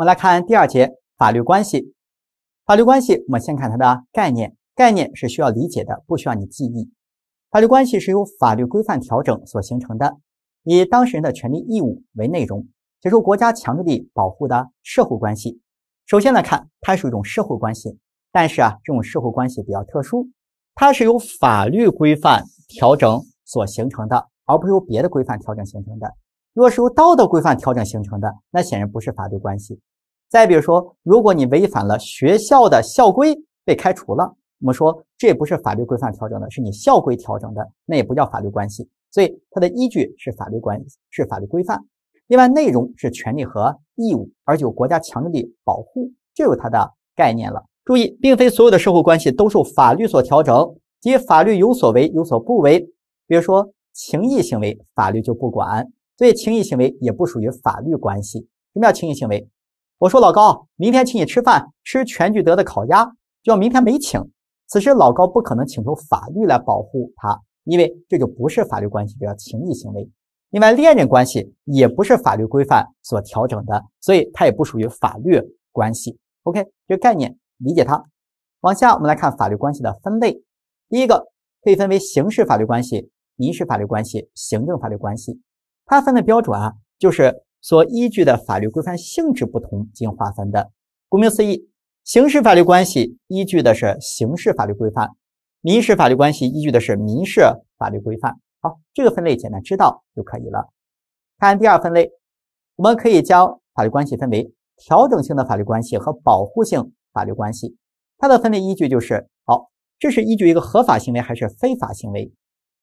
我们来看第二节法律关系。法律关系，我们先看它的概念。概念是需要理解的，不需要你记忆。法律关系是由法律规范调整所形成的，以当事人的权利义务为内容，结束国家强制力保护的社会关系。首先来看，它是一种社会关系，但是啊，这种社会关系比较特殊，它是由法律规范调整所形成的，而不是由别的规范调整形成的。若是由道德规范调整形成的，那显然不是法律关系。再比如说，如果你违反了学校的校规被开除了，我们说这也不是法律规范调整的，是你校规调整的，那也不叫法律关系。所以它的依据是法律关系，是法律规范。另外，内容是权利和义务，而且有国家强制力保护，这有它的概念了。注意，并非所有的社会关系都受法律所调整，即法律有所为有所不为。比如说情谊行为，法律就不管，所以情谊行为也不属于法律关系。什么叫情谊行为？我说老高，明天请你吃饭，吃全聚德的烤鸭，就要明天没请。此时老高不可能请求法律来保护他，因为这就不是法律关系，这叫情谊行为。另外，恋人关系也不是法律规范所调整的，所以它也不属于法律关系。OK，这个概念理解它。往下，我们来看法律关系的分类。第一个可以分为刑事法律关系、民事法律关系、行政法律关系。它分的标准啊，就是。所依据的法律规范性质不同进行划分的。顾名思义，刑事法律关系依据的是刑事法律规范，民事法律关系依据的是民事法律规范。好，这个分类简单知道就可以了。看第二分类，我们可以将法律关系分为调整性的法律关系和保护性法律关系。它的分类依据就是：好，这是依据一个合法行为还是非法行为？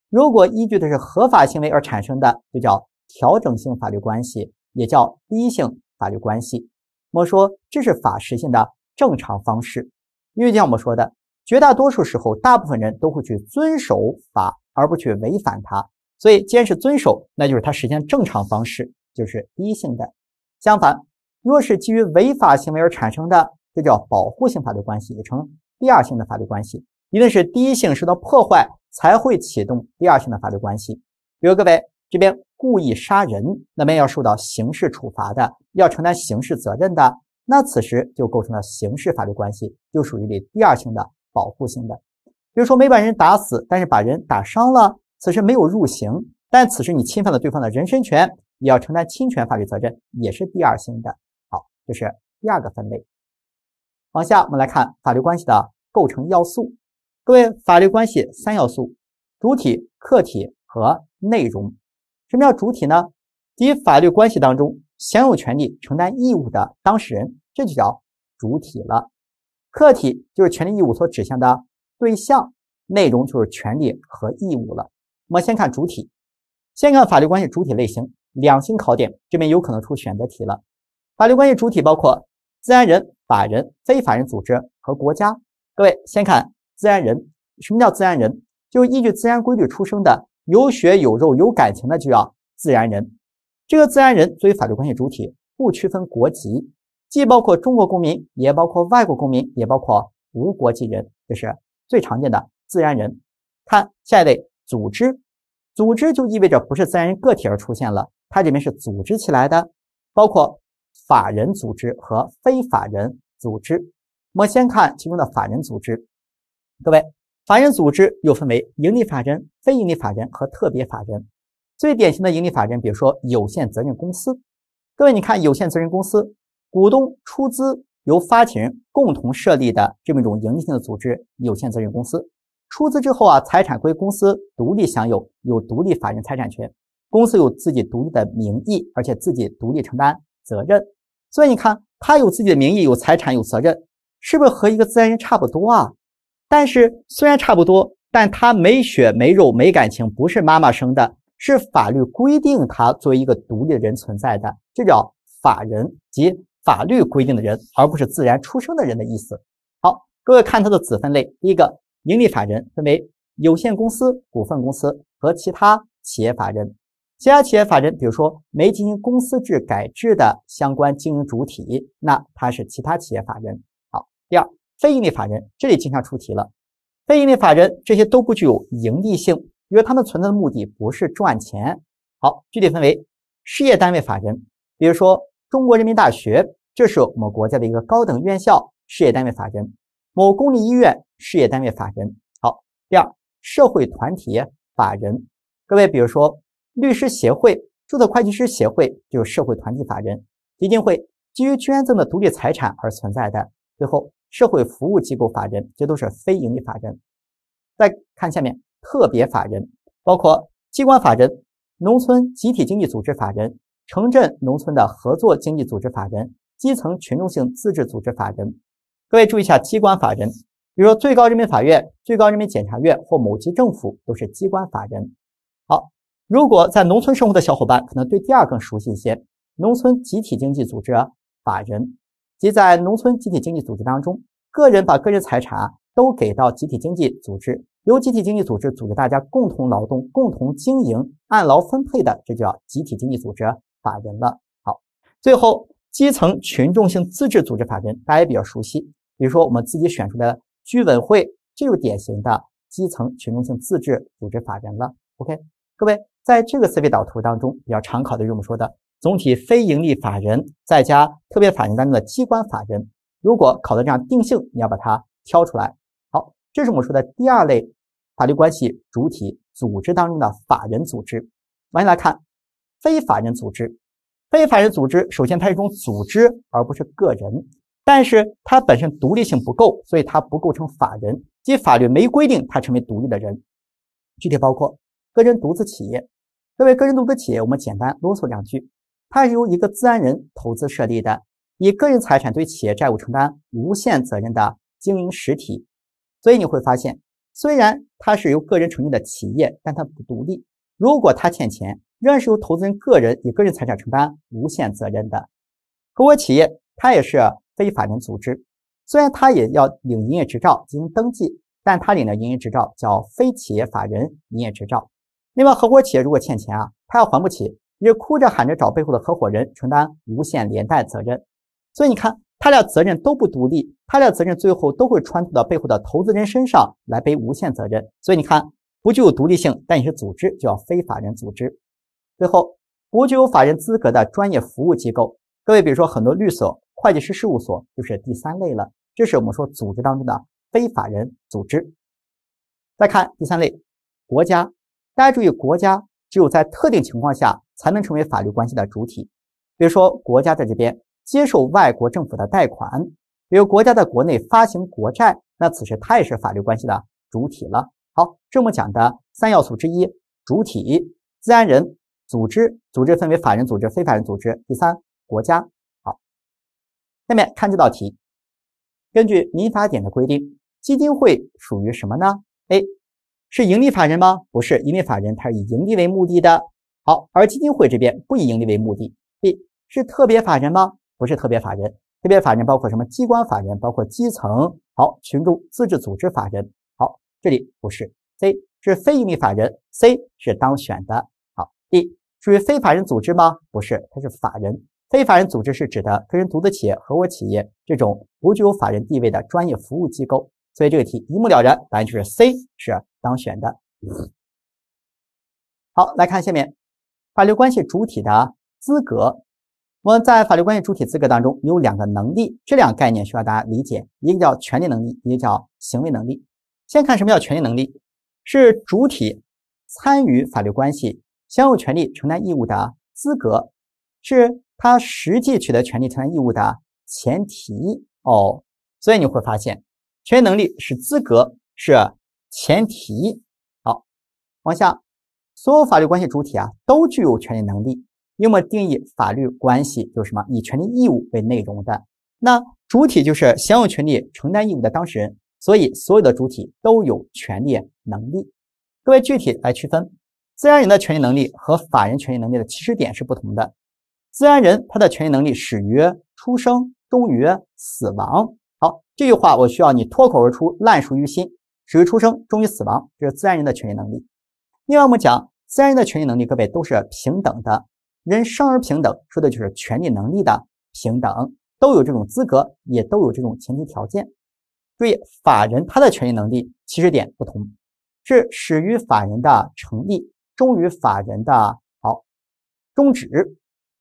如果依据的是合法行为而产生的，就叫调整性法律关系。也叫第一性法律关系。我们说这是法实现的正常方式，因为就像我们说的，绝大多数时候，大部分人都会去遵守法，而不去违反它。所以，既然是遵守，那就是它实现正常方式，就是一性的。相反，若是基于违法行为而产生的，这叫保护性法律关系，也称第二性的法律关系。一定是第一性受到破坏，才会启动第二性的法律关系。比如各位这边。故意杀人，那么要受到刑事处罚的，要承担刑事责任的，那此时就构成了刑事法律关系，就属于第二性的保护性的。比如说没把人打死，但是把人打伤了，此时没有入刑，但此时你侵犯了对方的人身权，也要承担侵权法律责任，也是第二性的。好，这是第二个分类。往下我们来看法律关系的构成要素。各位，法律关系三要素：主体、客体和内容。什么叫主体呢？即法律关系当中享有权利、承担义务的当事人，这就叫主体了。客体就是权利义务所指向的对象，内容就是权利和义务了。我们先看主体，先看法律关系主体类型，两性考点这边有可能出选择题了。法律关系主体包括自然人、法人、非法人组织和国家。各位先看自然人，什么叫自然人？就是依据自然规律出生的。有血有肉有感情的就叫自然人。这个自然人作为法律关系主体，不区分国籍，既包括中国公民，也包括外国公民，也包括无国籍人，这是最常见的自然人。看下一类组织，组织就意味着不是自然人个体而出现了，它这边是组织起来的，包括法人组织和非法人组织。我们先看其中的法人组织，各位。法人组织又分为盈利法人、非盈利法人和特别法人。最典型的盈利法人，比如说有限责任公司。各位，你看有限责任公司，股东出资由发起人共同设立的这么一种盈利性的组织，有限责任公司。出资之后啊，财产归公司独立享有，有独立法人财产权。公司有自己独立的名义，而且自己独立承担责任。所以你看，他有自己的名义、有财产、有责任，是不是和一个自然人差不多啊？但是虽然差不多，但他没血没肉没感情，不是妈妈生的，是法律规定他作为一个独立的人存在的，这叫法人及法律规定的人，而不是自然出生的人的意思。好，各位看它的子分类，第一个盈利法人分为有限公司、股份公司和其他企业法人。其他企业法人，比如说没进行公司制改制的相关经营主体，那它是其他企业法人。好，第二。非营利法人这里经常出题了，非营利法人这些都不具有盈利性，因为他们存在的目的不是赚钱。好，具体分为事业单位法人，比如说中国人民大学，这是我们国家的一个高等院校事业单位法人，某公立医院事业单位法人。好，第二，社会团体法人。各位，比如说律师协会、注册会计师协会就是社会团体法人；基金会基于捐赠的独立财产而存在的。最后，社会服务机构法人，这都是非营利法人。再看下面，特别法人包括机关法人、农村集体经济组织法人、城镇农村的合作经济组织法人、基层群众性自治组织法人。各位注意一下，机关法人，比如说最高人民法院、最高人民检察院或某级政府都是机关法人。好，如果在农村生活的小伙伴可能对第二更熟悉一些，农村集体经济组织法人，即在农村集体经济组织当中，个人把个人财产都给到集体经济组织，由集体经济组织组织大家共同劳动、共同经营、按劳分配的，这叫集体经济组织法人了。好，最后基层群众性自治组织法人，大家也比较熟悉，比如说我们自己选出的居委会，这就典型的基层群众性自治组织法人了。OK。各位，在这个思维导图当中，比较常考的就是我们说的总体非营利法人，再加特别法人当中的机关法人。如果考的这样定性，你要把它挑出来。好，这是我们说的第二类法律关系主体组织当中的法人组织。往下来看，非法人组织。非法人组织首先它是一种组织，而不是个人，但是它本身独立性不够，所以它不构成法人，即法律没规定它成为独立的人。具体包括。个人独资企业，各位个人独资企业，我们简单啰嗦两句，它是由一个自然人投资设立的，以个人财产对企业债务承担无限责任的经营实体。所以你会发现，虽然它是由个人成立的企业，但它不独立。如果它欠钱，仍然是由投资人个人以个人财产承担无限责任的。合伙企业它也是非法人组织，虽然它也要领营业执照进行登记，但它领的营业执照叫非企业法人营业执照。另外，合伙企业如果欠钱啊，他要还不起，也哭着喊着找背后的合伙人承担无限连带责任。所以你看，他俩责任都不独立，他俩责任最后都会穿透到背后的投资人身上来背无限责任。所以你看，不具有独立性，但也是组织，叫非法人组织。最后，不具有法人资格的专业服务机构，各位比如说很多律所、会计师事务所就是第三类了。这是我们说组织当中的非法人组织。再看第三类，国家。大家注意，国家只有在特定情况下才能成为法律关系的主体。比如说，国家在这边接受外国政府的贷款，比如国家在国内发行国债，那此时它也是法律关系的主体了。好，这么讲的三要素之一：主体、自然人、组织。组织分为法人组织、非法人组织。第三，国家。好，下面看这道题，根据民法典的规定，基金会属于什么呢？A 是盈利法人吗？不是，盈利法人它是以盈利为目的的。好，而基金会这边不以盈利为目的。B 是特别法人吗？不是特别法人，特别法人包括什么？机关法人，包括基层好群众自治组织法人。好，这里不是。C 是非盈利法人，C 是当选的。好，D 属于非法人组织吗？不是，它是法人。非法人组织是指的个人独资企业、合伙企业这种不具有法人地位的专业服务机构。所以这个题一目了然，答案就是 C 是当选的。好，来看下面法律关系主体的资格。我们在法律关系主体资格当中有两个能力，这两个概念需要大家理解，一个叫权利能力，一个叫行为能力。先看什么叫权利能力，是主体参与法律关系、享有权利、承担义务的资格，是他实际取得权利、承担义务的前提哦。所以你会发现。权利能力是资格，是前提。好，往下，所有法律关系主体啊，都具有权利能力。要么定义法律关系就是什么？以权利义务为内容的。那主体就是享有权利、承担义务的当事人，所以所有的主体都有权利能力。各位具体来区分，自然人的权利能力和法人权利能力的起始点是不同的。自然人他的权利能力始于出生，终于死亡。好，这句话我需要你脱口而出，烂熟于心。始于出生，终于死亡，这是自然人的权利能力。另外，我们讲自然人的权利能力，各位都是平等的，人生而平等，说的就是权利能力的平等，都有这种资格，也都有这种前提条件。注意，法人他的权利能力起始点不同，是始于法人的成立，终于法人的好终止。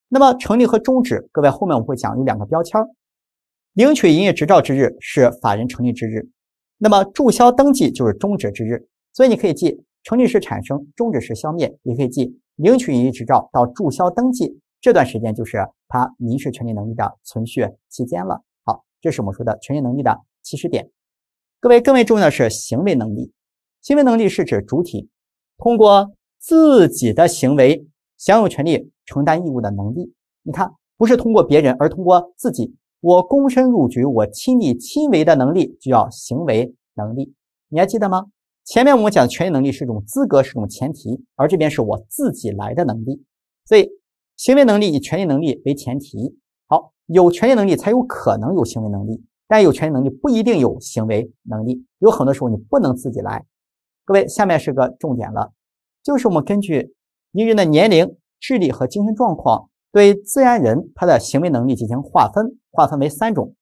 那么成立和终止，各位后面我们会讲有两个标签儿，领取营业执照之日是法人成立之日，那么注销登记就是终止之日。所以你可以记成立时产生，终止时消灭，也可以记领取营业执照到注销登记这段时间就是他民事权利能力的存续期间了。好，这是我们说的权利能力的起始点。各位更为重要的是行为能力，行为能力是指主体通过自己的行为享有权利。承担义务的能力，你看，不是通过别人，而通过自己。我躬身入局，我亲力亲为的能力，就叫行为能力。你还记得吗？前面我们讲的权利能力是一种资格，是一种前提，而这边是我自己来的能力。所以，行为能力以权利能力为前提。好，有权利能力才有可能有行为能力，但有权利能力不一定有行为能力。有很多时候你不能自己来。各位，下面是个重点了，就是我们根据一个人的年龄。智力和精神状况对自然人他的行为能力进行划分，划分为三种：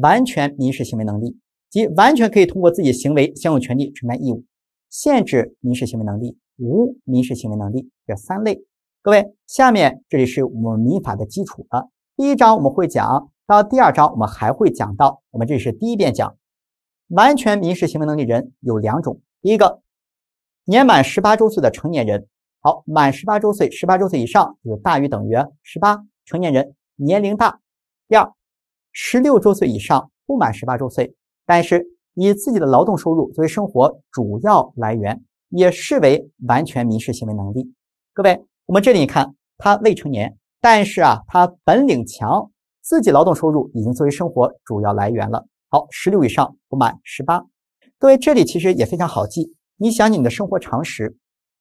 完全民事行为能力，即完全可以通过自己行为享有权利承担义务；限制民事行为能力，无民事行为能力。这三类。各位，下面这里是我们民法的基础了。第一章我们会讲到，第二章我们还会讲到。我们这是第一遍讲，完全民事行为能力人有两种：第一个，年满十八周岁的成年人。好，满十八周岁，十八周岁以上就是大于等于十八，成年人年龄大。第二，十六周岁以上不满十八周岁，但是以自己的劳动收入作为生活主要来源，也视为完全民事行为能力。各位，我们这里看，他未成年，但是啊，他本领强，自己劳动收入已经作为生活主要来源了。好，十六以上不满十八。各位，这里其实也非常好记，你想你的生活常识。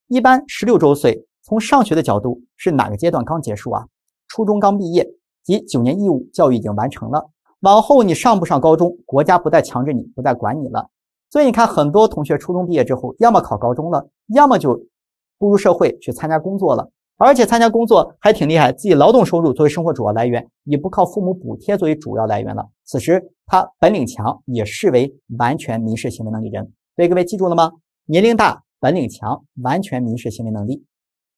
一般十六周岁，从上学的角度是哪个阶段刚结束啊？初中刚毕业，即九年义务教育已经完成了。往后你上不上高中，国家不再强制你，不再管你了。所以你看，很多同学初中毕业之后，要么考高中了，要么就步入社会去参加工作了。而且参加工作还挺厉害，自己劳动收入作为生活主要来源，也不靠父母补贴作为主要来源了。此时他本领强，也视为完全民事行为能力人。所以各位记住了吗？年龄大。本领强，完全民事行为能力；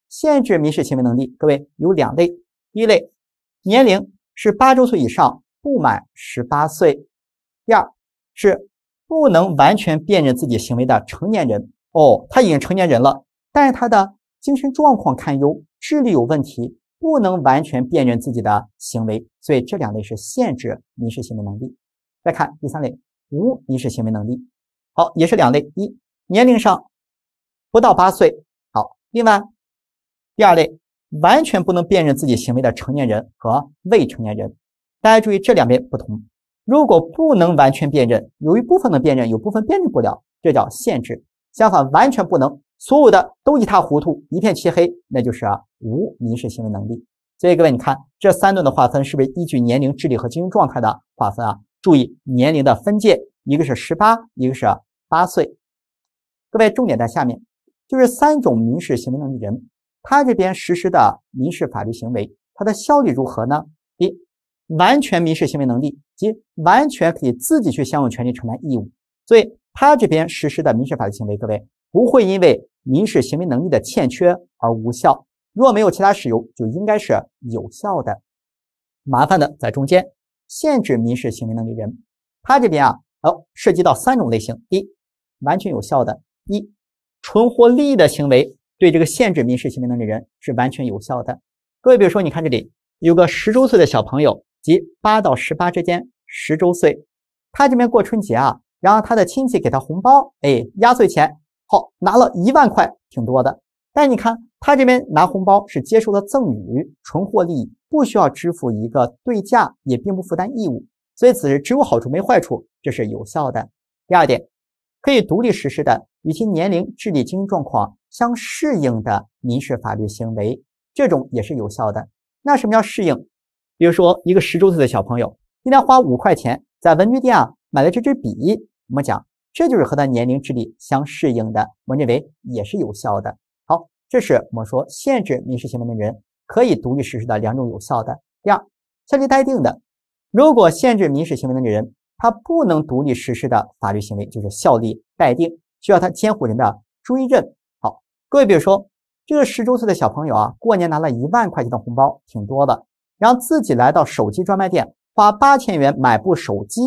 限制民事行为能力，各位有两类：第一类，年龄是八周岁以上，不满十八岁；第二是不能完全辨认自己行为的成年人。哦，他已经成年人了，但是他的精神状况堪忧，智力有问题，不能完全辨认自己的行为，所以这两类是限制民事行为能力。再看第三类，无民事行为能力。好，也是两类：一年龄上。不到八岁，好。另外，第二类完全不能辨认自己行为的成年人和未成年人，大家注意这两边不同。如果不能完全辨认，有一部分能辨认，有部分辨认不了，这叫限制。相反，完全不能，所有的都一塌糊涂，一片漆黑，那就是无民事行为能力。所以各位，你看这三段的划分是不是依据年龄、智力和精神状态的划分啊？注意年龄的分界，一个是十八，一个是八岁。各位，重点在下面。就是三种民事行为能力人，他这边实施的民事法律行为，它的效力如何呢？一，完全民事行为能力，即完全可以自己去享有权利承担义务，所以他这边实施的民事法律行为，各位不会因为民事行为能力的欠缺而无效。若没有其他事由，就应该是有效的。麻烦的在中间，限制民事行为能力人，他这边啊，哦，涉及到三种类型：一，完全有效的；一。纯获利益的行为对这个限制民事行为能力人是完全有效的。各位，比如说，你看这里有个十周岁的小朋友，即八到十八之间，十周岁，他这边过春节啊，然后他的亲戚给他红包，哎，压岁钱，好，拿了一万块，挺多的。但你看他这边拿红包是接受了赠与，纯获利，不需要支付一个对价，也并不负担义务，所以此时只有好处没坏处，这是有效的。第二点。可以独立实施的与其年龄、智力、经济状况相适应的民事法律行为，这种也是有效的。那什么叫适应？比如说，一个十周岁的小朋友，今天花五块钱在文具店啊买了这支笔，我们讲这就是和他年龄、智力相适应的，我认为也是有效的。好，这是我们说限制民事行为的人可以独立实施的两种有效的。第二，效力待定的，如果限制民事行为能力人。他不能独立实施的法律行为就是效力待定，需要他监护人的追认。好，各位，比如说这个十周岁的小朋友啊，过年拿了一万块钱的红包，挺多的，然后自己来到手机专卖店，花八千元买部手机。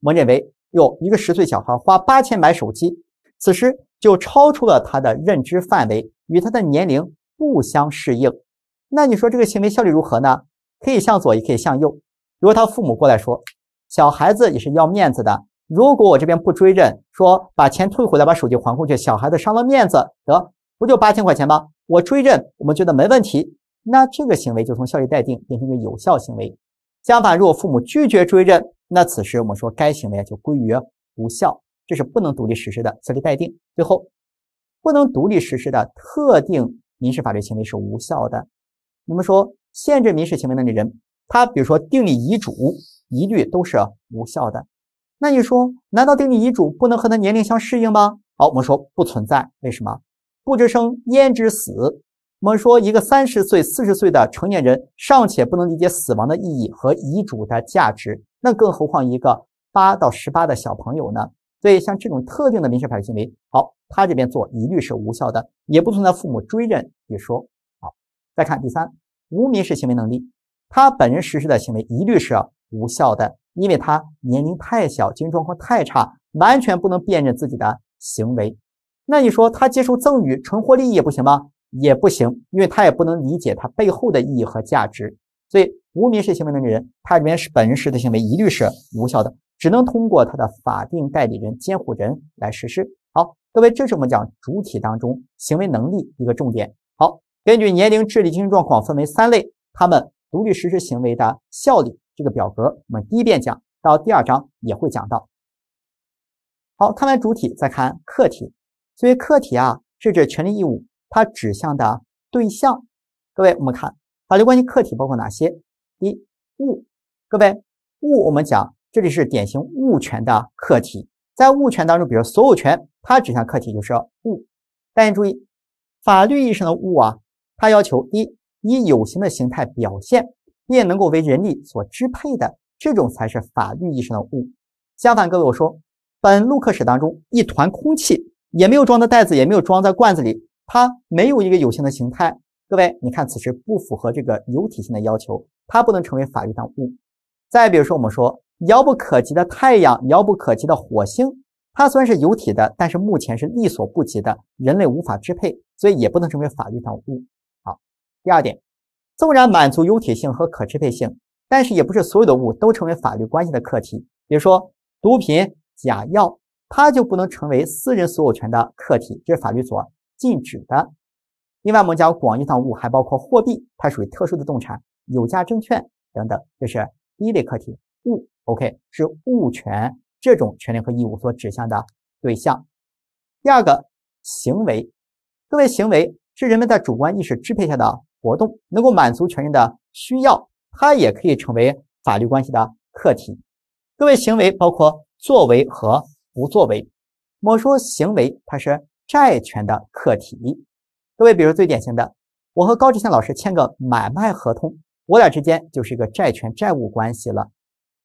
我们认为，哟，一个十岁小孩花八千买手机，此时就超出了他的认知范围，与他的年龄不相适应。那你说这个行为效率如何呢？可以向左，也可以向右。如果他父母过来说，小孩子也是要面子的。如果我这边不追认，说把钱退回来，把手机还回去，小孩子伤了面子，得不就八千块钱吗？我追认，我们觉得没问题，那这个行为就从效力待定变成一个有效行为。相反，如果父母拒绝追认，那此时我们说该行为就归于无效，这是不能独立实施的效力待定。最后，不能独立实施的特定民事法律行为是无效的。那么说，限制民事行为能力人，他比如说订立遗嘱，一律都是无效的。那你说，难道订立遗嘱不能和他年龄相适应吗？好，我们说不存在。为什么？不知生焉知死？我们说一个三十岁、四十岁的成年人尚且不能理解死亡的意义和遗嘱的价值，那更何况一个八到十八的小朋友呢？所以，像这种特定的民事法律行为，好，他这边做一律是无效的，也不存在父母追认一说。好，再看第三，无民事行为能力，他本人实施的行为一律是无效的。因为他年龄太小，精神状况太差，完全不能辨认自己的行为。那你说他接受赠与纯获利益也不行吗？也不行，因为他也不能理解他背后的意义和价值。所以无民事行为能力人，他这边是本人实施的行为一律是无效的，只能通过他的法定代理人、监护人来实施。好，各位，这是我们讲主体当中行为能力一个重点。好，根据年龄、智力、精神状况分为三类，他们独立实施行为的效力。这个表格我们第一遍讲到第二章也会讲到。好看完主体，再看客体。所以客体啊是指权利义务它指向的对象。各位，我们看法律关系客体包括哪些？一物。各位，物我们讲这里是典型物权的客体。在物权当中，比如所有权，它指向客体就是物。大家注意，法律意义上的物啊，它要求一以有形的形态表现。也能够为人力所支配的这种才是法律意义上的物。相反，各位我说，本录课室当中一团空气，也没有装在袋子，也没有装在罐子里，它没有一个有形的形态。各位，你看此时不符合这个有体性的要求，它不能成为法律上物。再比如说，我们说遥不可及的太阳，遥不可及的火星，它虽然是有体的，但是目前是力所不及的，人类无法支配，所以也不能成为法律上物。好，第二点。纵然满足有体性和可支配性，但是也不是所有的物都成为法律关系的客体。比如说毒品、假药，它就不能成为私人所有权的客体，这是法律所禁止的。另外，我们讲广义上物还包括货币，它属于特殊的动产、有价证券等等，这是第一类客体物。OK，是物权这种权利和义务所指向的对象。第二个行为，各位行为是人们在主观意识支配下的。活动能够满足权人的需要，它也可以成为法律关系的客体。各位行为包括作为和不作为。我说行为它是债权的客体。各位，比如最典型的，我和高志贤老师签个买卖合同，我俩之间就是一个债权债务关系了。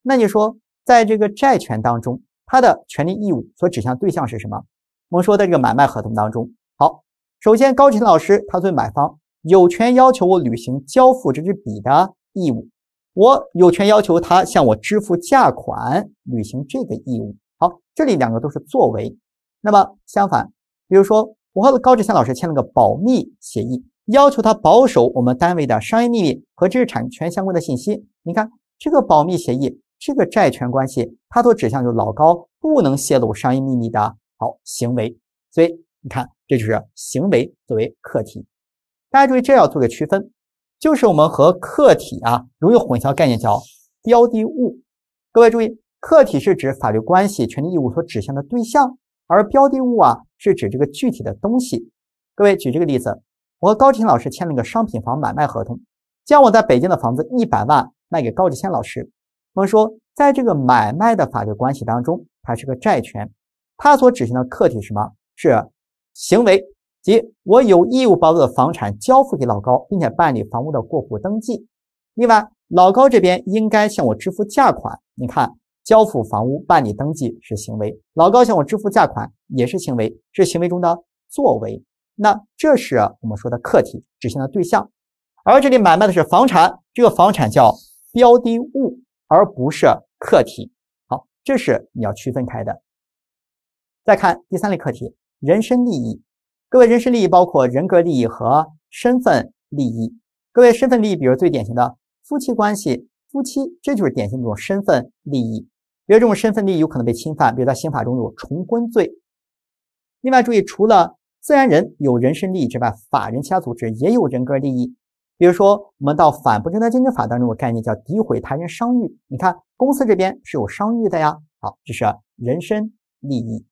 那你说，在这个债权当中，它的权利义务所指向对象是什么？我们说的这个买卖合同当中，好，首先高志贤老师他作为买方。有权要求我履行交付这支笔的义务，我有权要求他向我支付价款，履行这个义务。好，这里两个都是作为。那么相反，比如说我和高志强老师签了个保密协议，要求他保守我们单位的商业秘密和知识产权相关的信息。你看这个保密协议，这个债权关系，它所指向就是老高不能泄露商业秘密的好行为。所以你看，这就是行为作为客体。大家注意，这要做个区分，就是我们和客体啊容易混淆概念，叫标的物。各位注意，客体是指法律关系、权利义务所指向的对象，而标的物啊是指这个具体的东西。各位举这个例子，我和高志谦老师签了一个商品房买卖合同，将我在北京的房子一百万卖给高志谦老师。我们说，在这个买卖的法律关系当中，它是个债权，它所指向的客体什么是行为。即我有义务把我的房产交付给老高，并且办理房屋的过户登记。另外，老高这边应该向我支付价款。你看，交付房屋、办理登记是行为，老高向我支付价款也是行为，是行为中的作为。那这是我们说的客体指向的对象，而这里买卖的是房产，这个房产叫标的物，而不是客体。好，这是你要区分开的。再看第三类课题，人身利益。各位，人身利益包括人格利益和身份利益。各位，身份利益，比如最典型的夫妻关系，夫妻这就是典型的一种身份利益。比如这种身份利益有可能被侵犯，比如在刑法中有重婚罪。另外注意，除了自然人有人身利益之外，法人、其他组织也有人格利益。比如说，我们到反不正当竞争法当中的概念叫诋毁他人商誉。你看，公司这边是有商誉的呀。好，这是人身利益。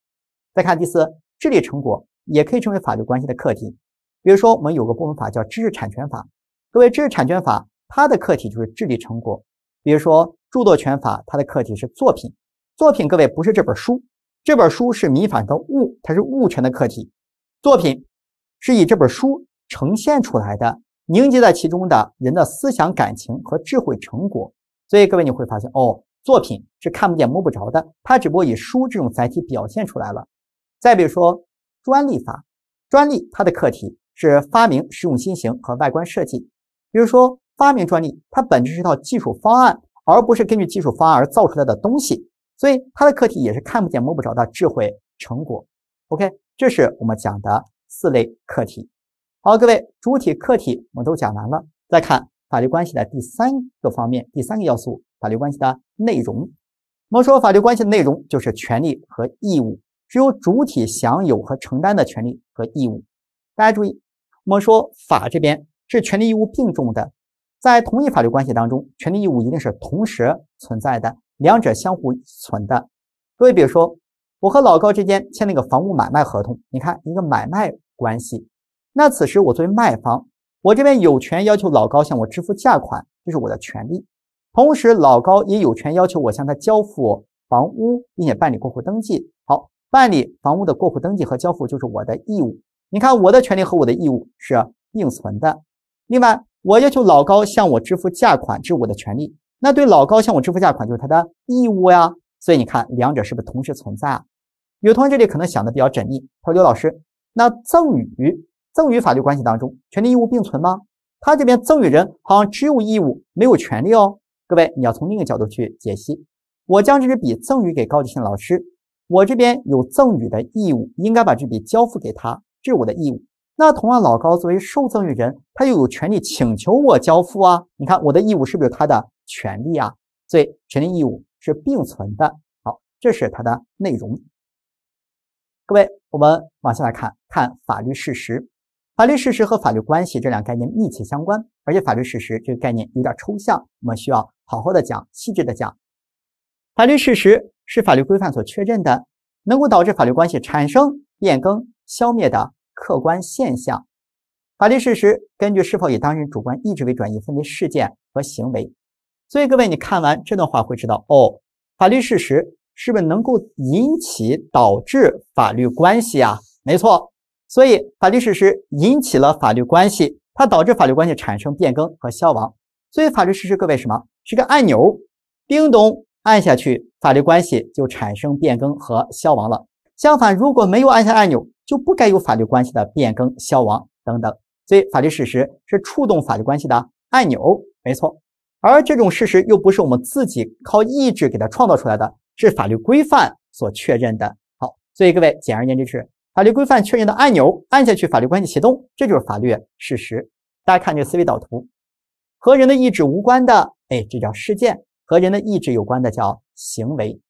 再看第四，智力成果也可以成为法律关系的客体。比如说，我们有个部门法叫知识产权法。各位，知识产权法它的客体就是智力成果。比如说，著作权法它的课题是作品。作品，各位不是这本书，这本书是民法的物，它是物权的课题。作品是以这本书呈现出来的，凝结在其中的人的思想、感情和智慧成果。所以，各位你会发现，哦，作品是看不见、摸不着的，它只不过以书这种载体表现出来了。再比如说，专利法，专利它的课题是发明、使用新型和外观设计。比如说，发明专利，它本质是一套技术方案，而不是根据技术方案而造出来的东西，所以它的课题也是看不见摸不着的智慧成果。OK，这是我们讲的四类课题。好，各位，主体、客体我们都讲完了，再看法律关系的第三个方面，第三个要素，法律关系的内容。我们说法律关系的内容就是权利和义务，只有主体享有和承担的权利和义务。大家注意，我们说法这边。是权利义务并重的，在同一法律关系当中，权利义务一定是同时存在的，两者相互存的。各位，比如说我和老高之间签了一个房屋买卖合同，你看一个买卖关系，那此时我作为卖方，我这边有权要求老高向我支付价款，这是我的权利；同时，老高也有权要求我向他交付房屋，并且办理过户登记。好，办理房屋的过户登记和交付就是我的义务。你看，我的权利和我的义务是并存的。另外，我要求老高向我支付价款，这是我的权利。那对老高向我支付价款就是他的义务呀。所以你看，两者是不是同时存在啊？有同学这里可能想的比较缜密，他说：“刘老师，那赠与赠与法律关系当中，权利义务并存吗？他这边赠与人好像只有义务没有权利哦。各位，你要从另一个角度去解析。我将这支笔赠与给高继新老师，我这边有赠与的义务，应该把这笔交付给他，这是我的义务。”那同样，老高作为受赠与人，他又有权利请求我交付啊。你看，我的义务是不是他的权利啊？所以，权利义务是并存的。好，这是它的内容。各位，我们往下来看，看法律事实。法律事实和法律关系这两概念密切相关，而且法律事实这个概念有点抽象，我们需要好好的讲，细致的讲。法律事实是法律规范所确认的，能够导致法律关系产生、变更、消灭的。客观现象，法律事实根据是否以当事人主观意志为转移，分为事件和行为。所以各位，你看完这段话会知道，哦，法律事实是不是能够引起导致法律关系啊？没错，所以法律事实引起了法律关系，它导致法律关系产生变更和消亡。所以法律事实，各位什么是个按钮？叮咚，按下去，法律关系就产生变更和消亡了。相反，如果没有按下按钮，就不该有法律关系的变更、消亡等等，所以法律事实是触动法律关系的按钮，没错。而这种事实又不是我们自己靠意志给它创造出来的，是法律规范所确认的。好，所以各位，简而言之是法律规范确认的按钮，按下去法律关系启动，这就是法律事实。大家看这个思维导图，和人的意志无关的，哎，这叫事件；和人的意志有关的叫行为。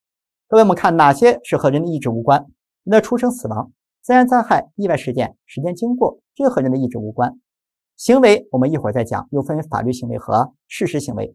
各位，我们看哪些是和人的意志无关？人的出生、死亡。自然灾害、意外事件、时间经过，这和人的意志无关。行为我们一会儿再讲，又分为法律行为和事实行为。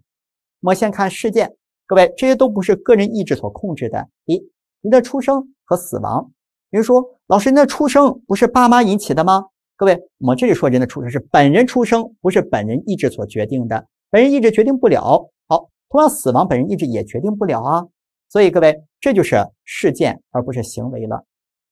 我们先看事件，各位这些都不是个人意志所控制的。一，人的出生和死亡。比如说，老师，人的出生不是爸妈引起的吗？各位，我们这里说人的出生是本人出生，不是本人意志所决定的，本人意志决定不了。好，同样死亡，本人意志也决定不了啊。所以各位，这就是事件，而不是行为了。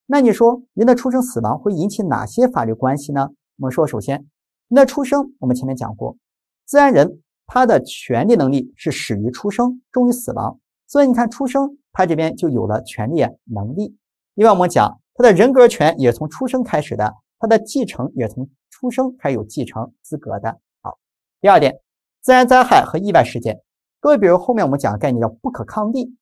那你说人的出生、死亡会引起哪些法律关系呢？我们说，首先，人的出生，我们前面讲过，自然人他的权利能力是始于出生，终于死亡，所以你看出生，他这边就有了权利能力。另外，我们讲他的人格权也是从出生开始的，他的继承也从出生开始有继承资格的。好，第二点，自然灾害和意外事件。各位，比如后面我们讲的概念叫不可抗力。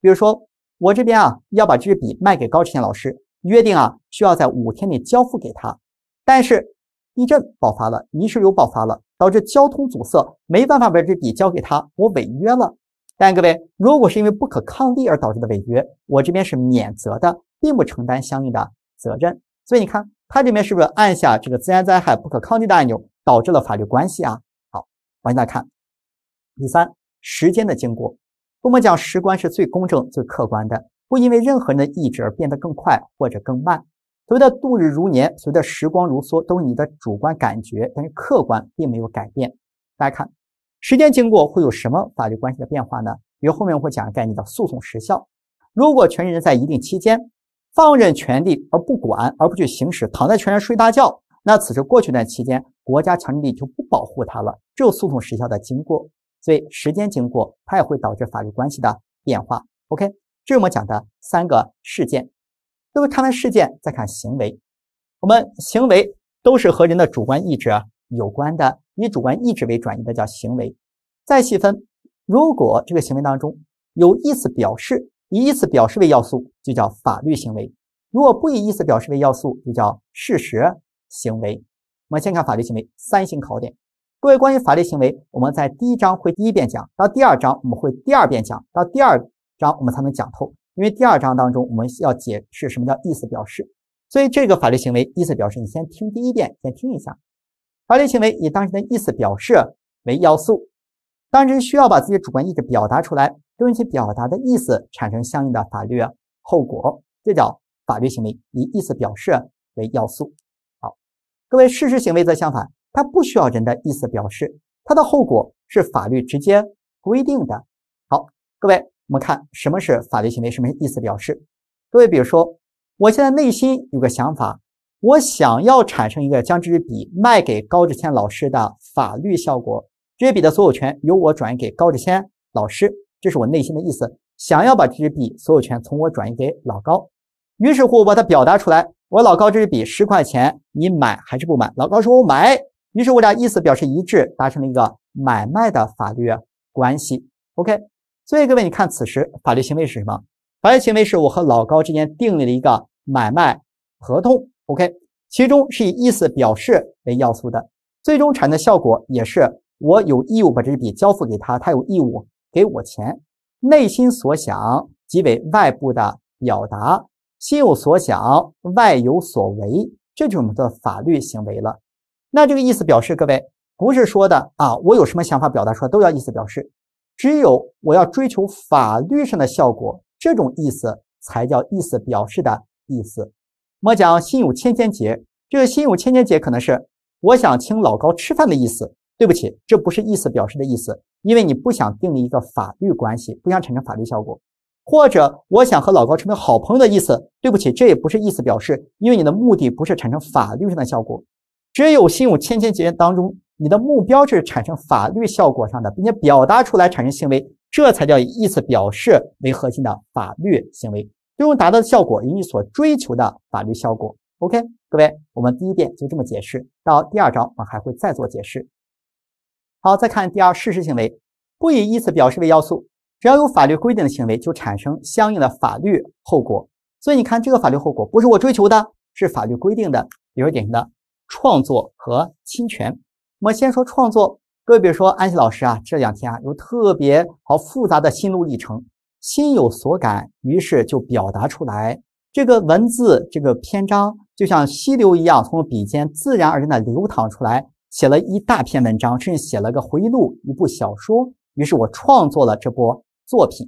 比如说，我这边啊要把这支笔卖给高志贤老师，约定啊需要在五天内交付给他。但是地震爆发了，泥石流爆发了，导致交通阻塞，没办法把这笔交给他，我违约了。但各位，如果是因为不可抗力而导致的违约，我这边是免责的，并不承担相应的责任。所以你看，他这边是不是按下这个自然灾害不可抗力的按钮，导致了法律关系啊？好，往下看，第三。时间的经过，我们讲时观是最公正、最客观的，不因为任何人的意志而变得更快或者更慢。所谓的度日如年，随着时光如梭，都是你的主观感觉，但是客观并没有改变。大家看，时间经过会有什么法律关系的变化呢？比如后面我会讲概念叫诉讼时效。如果权利人在一定期间放任权利而不管，而不去行使，躺在权上睡大觉，那此时过去一段期间，国家强制力就不保护他了，这有诉讼时效的经过。所以时间经过，它也会导致法律关系的变化。OK，这是我们讲的三个事件。各位看完事件，再看行为。我们行为都是和人的主观意志有关的，以主观意志为转移的叫行为。再细分，如果这个行为当中有意思表示，以意思表示为要素，就叫法律行为；如果不以意思表示为要素，就叫事实行为。我们先看法律行为三型考点。各位，关于法律行为，我们在第一章会第一遍讲，到第二章我们会第二遍讲，到第二章我们才能讲透。因为第二章当中我们要解释什么叫意思表示，所以这个法律行为意思表示，你先听第一遍，先听一下。法律行为以当事人的意思表示为要素，当事人需要把自己主观意志表达出来，根据其表达的意思产生相应的法律后果，这叫法律行为以意思表示为要素。好，各位事实行为则相反。它不需要人的意思表示，它的后果是法律直接规定的。好，各位，我们看什么是法律行为，什么意思表示。各位，比如说，我现在内心有个想法，我想要产生一个将这支笔卖给高志谦老师的法律效果，这支笔的所有权由我转移给高志谦老师，这是我内心的意思，想要把这支笔所有权从我转移给老高。于是乎，我把它表达出来，我老高这支笔十块钱，你买还是不买？老高说，我买。于是我俩意思表示一致，达成了一个买卖的法律关系。OK，所以各位，你看此时法律行为是什么？法律行为是我和老高之间订立了一个买卖合同。OK，其中是以意思表示为要素的，最终产生的效果也是我有义务把这笔交付给他，他有义务给我钱。内心所想即为外部的表达，心有所想，外有所为，这就是我们的法律行为了。那这个意思表示，各位不是说的啊，我有什么想法表达出来都要意思表示，只有我要追求法律上的效果，这种意思才叫意思表示的意思。我们讲心有千千结，这个心有千千结可能是我想请老高吃饭的意思。对不起，这不是意思表示的意思，因为你不想订立一个法律关系，不想产生法律效果，或者我想和老高成为好朋友的意思。对不起，这也不是意思表示，因为你的目的不是产生法律上的效果。只有心有千千结当中，你的目标是产生法律效果上的，并且表达出来产生行为，这才叫以意思表示为核心的法律行为，最终达到的效果，以你所追求的法律效果。OK，各位，我们第一遍就这么解释，到第二章我们还会再做解释。好，再看第二事实行为，不以意思表示为要素，只要有法律规定的行为，就产生相应的法律后果。所以你看，这个法律后果不是我追求的，是法律规定的，比如典型的。创作和侵权，我们先说创作。各位，比如说安琪老师啊，这两天啊有特别好复杂的心路历程，心有所感，于是就表达出来。这个文字，这个篇章就像溪流一样，从笔尖自然而然的流淌出来，写了一大篇文章，甚至写了个回忆录、一部小说。于是我创作了这部作品。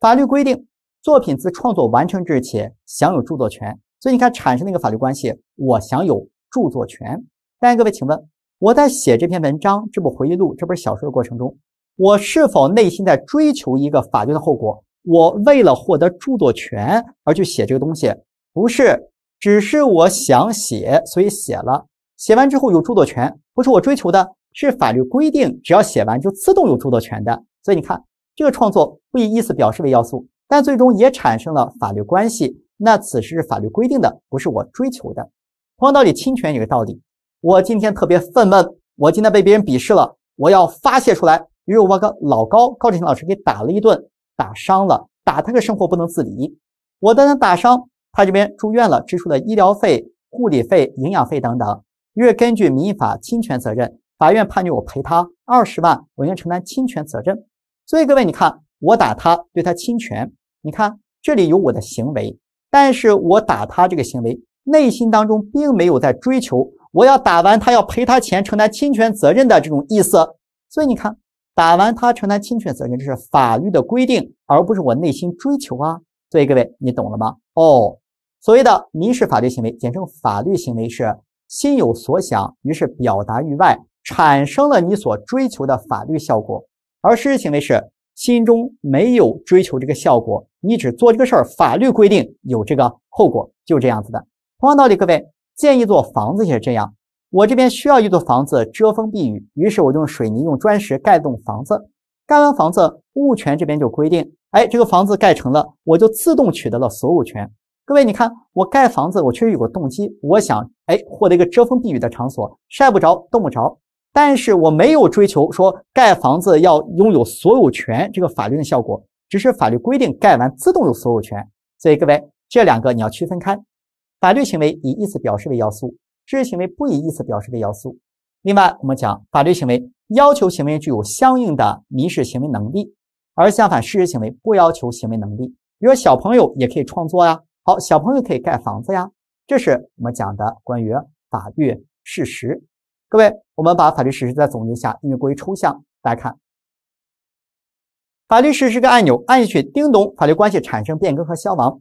法律规定，作品自创作完成之日起享有著作权。所以你看，产生那个法律关系，我享有。著作权，但各位，请问我在写这篇文章、这部回忆录、这本小说的过程中，我是否内心在追求一个法律的后果？我为了获得著作权而去写这个东西，不是，只是我想写，所以写了。写完之后有著作权，不是我追求的，是法律规定，只要写完就自动有著作权的。所以你看，这个创作不以意思表示为要素，但最终也产生了法律关系。那此时是法律规定的，不是我追求的。同样道理，侵权有个道理。我今天特别愤懑，我今天被别人鄙视了，我要发泄出来。于是我把个老高高志勤老师给打了一顿，打伤了，打他个生活不能自理。我当他打伤，他这边住院了，支出了医疗费、护理费、营养费等等。于是根据民法侵权责任，法院判决我赔他二十万，我应该承担侵权责任。所以各位，你看我打他，对他侵权，你看这里有我的行为，但是我打他这个行为，内心当中并没有在追求。我要打完他要赔他钱承担侵权责任的这种意思，所以你看，打完他承担侵权责任，这是法律的规定，而不是我内心追求啊。所以各位，你懂了吗？哦，所谓的民事法律行为，简称法律行为，是心有所想，于是表达于外，产生了你所追求的法律效果；而事实行为是心中没有追求这个效果，你只做这个事儿，法律规定有这个后果，就这样子的。同样道理，各位。建一座房子也是这样，我这边需要一座房子遮风避雨，于是我用水泥、用砖石盖栋房子。盖完房子，物权这边就规定，哎，这个房子盖成了，我就自动取得了所有权。各位，你看我盖房子，我确实有个动机，我想，哎，获得一个遮风避雨的场所，晒不着，冻不着。但是我没有追求说盖房子要拥有所有权这个法律的效果，只是法律规定盖完自动有所有权。所以各位，这两个你要区分开。法律行为以意思表示为要素，事实行为不以意思表示为要素。另外，我们讲法律行为要求行为具有相应的民事行为能力，而相反，事实行为不要求行为能力。比如小朋友也可以创作呀，好，小朋友可以盖房子呀，这是我们讲的关于法律事实。各位，我们把法律事实再总结一下，因为过于抽象，大家看，法律事实是个按钮，按下去，叮咚，法律关系产生变更和消亡。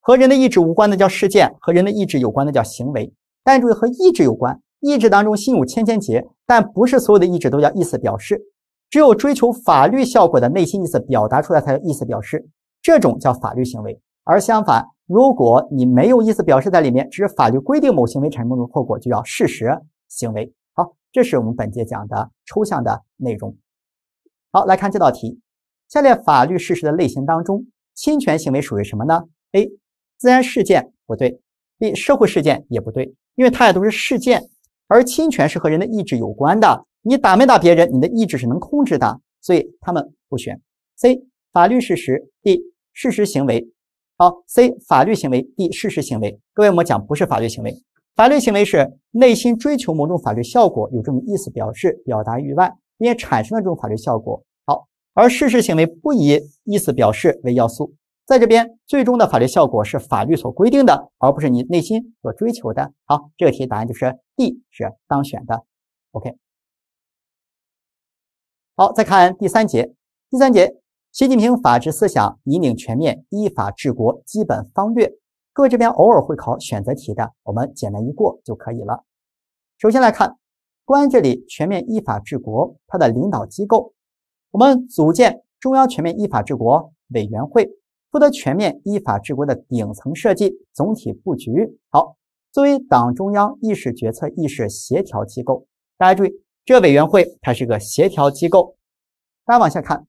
和人的意志无关的叫事件，和人的意志有关的叫行为。但注意，和意志有关，意志当中心有千千结，但不是所有的意志都叫意思表示。只有追求法律效果的内心意思表达出来才叫意思表示，这种叫法律行为。而相反，如果你没有意思表示在里面，只是法律规定某行为产生某种后果，就叫事实行为。好，这是我们本节讲的抽象的内容。好，来看这道题，下列法律事实的类型当中，侵权行为属于什么呢？A 自然事件不对，B 社会事件也不对，因为它也都是事件，而侵权是和人的意志有关的。你打没打别人，你的意志是能控制的，所以他们不选。C 法律事实，D 事实行为。好，C 法律行为，D 事实行为。各位，我们讲不是法律行为，法律行为是内心追求某种法律效果，有这种意思表示，表达于外，并且产生了这种法律效果。好，而事实行为不以意思表示为要素。在这边，最终的法律效果是法律所规定的，而不是你内心所追求的。好，这个题答案就是 D 是当选的。OK，好，再看第三节。第三节，习近平法治思想引领全面依法治国基本方略。各位这边偶尔会考选择题的，我们简单一过就可以了。首先来看，关于这里全面依法治国，它的领导机构，我们组建中央全面依法治国委员会。负责全面依法治国的顶层设计、总体布局。好，作为党中央议事决策议事协调机构，大家注意，这委员会它是个协调机构。大家往下看，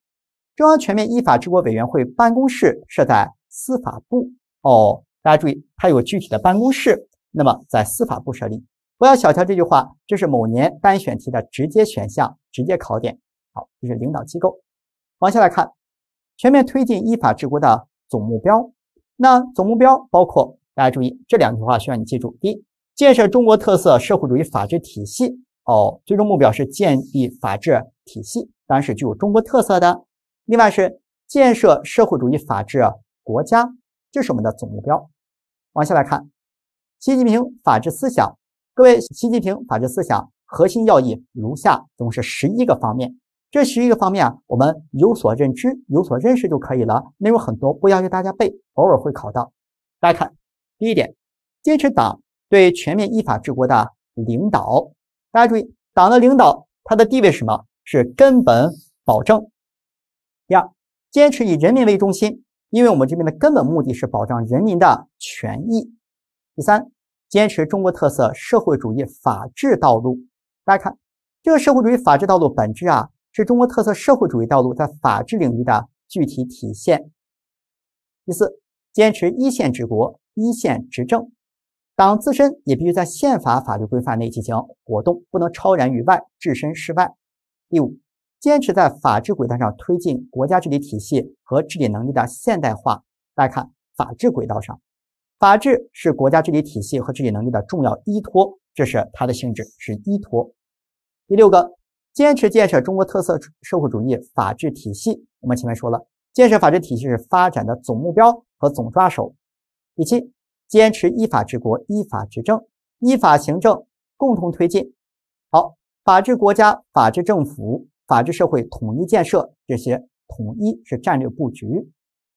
中央全面依法治国委员会办公室设在司法部。哦，大家注意，它有具体的办公室，那么在司法部设立。不要小瞧这句话，这是某年单选题的直接选项、直接考点。好，这是领导机构。往下来看，全面推进依法治国的。总目标，那总目标包括大家注意这两句话需要你记住：第一，建设中国特色社会主义法治体系。哦，最终目标是建立法治体系，当然是具有中国特色的。另外是建设社会主义法治国家，这是我们的总目标。往下来看，习近平法治思想，各位，习近平法治思想核心要义如下，总是十一个方面。这十一个方面啊，我们有所认知、有所认识就可以了。内容很多，不要求大家背，偶尔会考到。大家看，第一点，坚持党对全面依法治国的领导。大家注意，党的领导它的地位是什么？是根本保证。第二，坚持以人民为中心，因为我们这边的根本目的是保障人民的权益。第三，坚持中国特色社会主义法治道路。大家看，这个社会主义法治道路本质啊。是中国特色社会主义道路在法治领域的具体体现。第四，坚持一线治国、一线执政。党自身也必须在宪法法律规范内进行活动，不能超然于外，置身事外。第五，坚持在法治轨道上推进国家治理体系和治理能力的现代化。大家看，法治轨道上，法治是国家治理体系和治理能力的重要依托，这是它的性质，是依托。第六个，坚持建设中国特色社会主义法治体系。我们前面说了，建设法治体系是发展的总目标和总抓手。第七，坚持依法治国、依法执政、依法行政，共同推进好法治国家、法治政府、法治社会统一建设。这些统一是战略布局。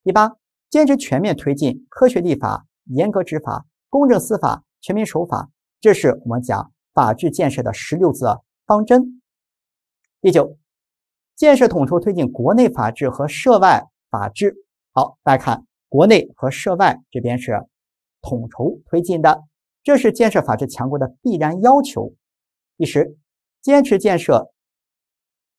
第八，坚持全面推进科学立法、严格执法、公正司法、全民守法。这是我们讲法治建设的十六字方针。第九。建设统筹推进国内法治和涉外法治。好，大家看，国内和涉外这边是统筹推进的，这是建设法治强国的必然要求。第十，坚持建设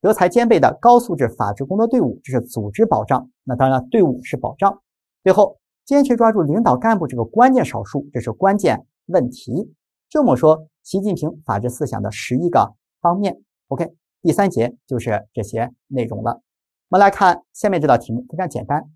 德才兼备的高素质法治工作队伍，这是组织保障。那当然，队伍是保障。最后，坚持抓住领导干部这个关键少数，这是关键问题。这么说，习近平法治思想的十一个方面。OK。第三节就是这些内容了。我们来看下面这道题目，非常简单：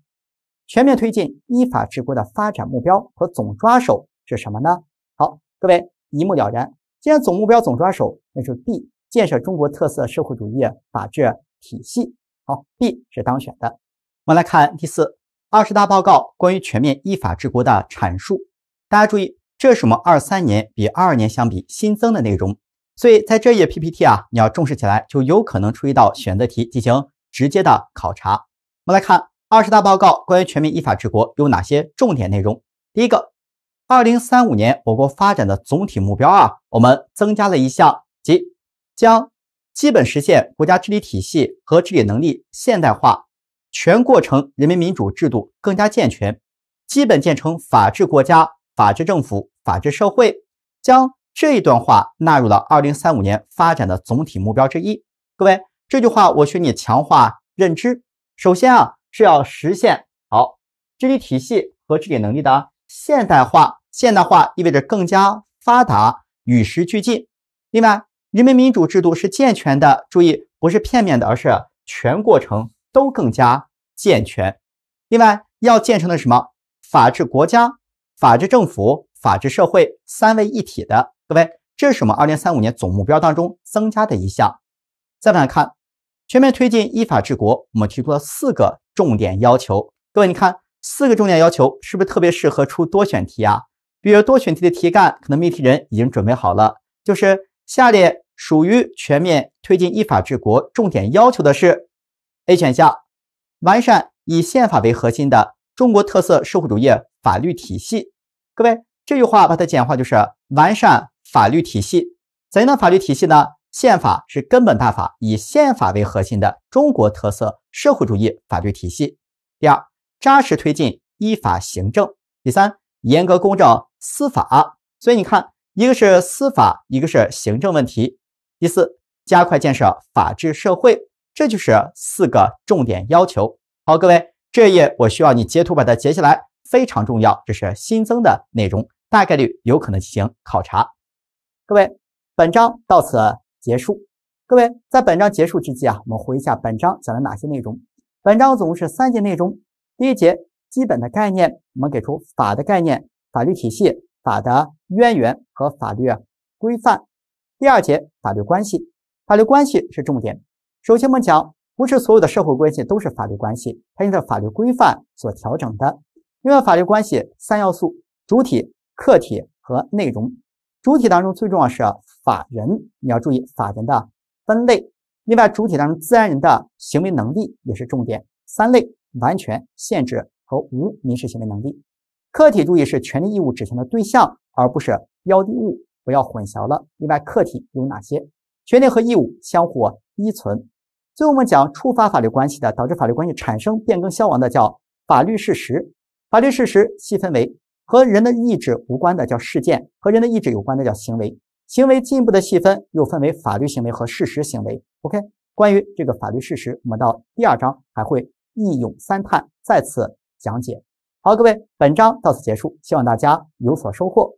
全面推进依法治国的发展目标和总抓手是什么呢？好，各位一目了然。既然总目标、总抓手，那就 B，建设中国特色社会主义法治体系。好，B 是当选的。我们来看第四，二十大报告关于全面依法治国的阐述。大家注意，这是我们二三年比二二年相比新增的内容。所以在这页 PPT 啊，你要重视起来，就有可能出一道选择题进行直接的考察。我们来看二十大报告关于全面依法治国有哪些重点内容。第一个，二零三五年我国发展的总体目标啊，我们增加了一项，即将基本实现国家治理体系和治理能力现代化，全过程人民民主制度更加健全，基本建成法治国家、法治政府、法治社会，将。这一段话纳入了二零三五年发展的总体目标之一。各位，这句话我需你强化认知。首先啊，是要实现好治理体系和治理能力的现代化。现代化意味着更加发达、与时俱进。另外，人民民主制度是健全的，注意不是片面的，而是全过程都更加健全。另外，要建成的什么法治国家、法治政府、法治社会三位一体的。各位，这是我们二零三五年总目标当中增加的一项。再往下看，全面推进依法治国，我们提出了四个重点要求。各位，你看四个重点要求是不是特别适合出多选题啊？比如多选题的题干，可能命题人已经准备好了，就是下列属于全面推进依法治国重点要求的是 A 选项：完善以宪法为核心的中国特色社会主义法律体系。各位，这句话把它简化就是完善。法律体系怎样的法律体系呢？宪法是根本大法，以宪法为核心的中国特色社会主义法律体系。第二，扎实推进依法行政。第三，严格公正司法。所以你看，一个是司法，一个是行政问题。第四，加快建设法治社会。这就是四个重点要求。好，各位，这一页我需要你截图把它截下来，非常重要，这是新增的内容，大概率有可能进行考察。各位，本章到此结束。各位，在本章结束之际啊，我们回忆一下本章讲了哪些内容。本章总共是三节内容。第一节基本的概念，我们给出法的概念、法律体系、法的渊源和法律规范。第二节法律关系，法律关系是重点。首先我们讲，不是所有的社会关系都是法律关系，它是法律规范所调整的。因为法律关系三要素：主体、客体和内容。主体当中最重要是法人，你要注意法人的分类。另外，主体当中自然人的行为能力也是重点。三类：完全、限制和无民事行为能力。客体注意是权利义务执行的对象，而不是标的物，不要混淆了。另外，客体有哪些？权利和义务相互依存。最后我们讲触发法律关系的，导致法律关系产生变更消亡的叫法律事实。法律事实细分为。和人的意志无关的叫事件，和人的意志有关的叫行为。行为进一步的细分又分为法律行为和事实行为。OK，关于这个法律事实，我们到第二章还会一咏三叹，再次讲解。好，各位，本章到此结束，希望大家有所收获。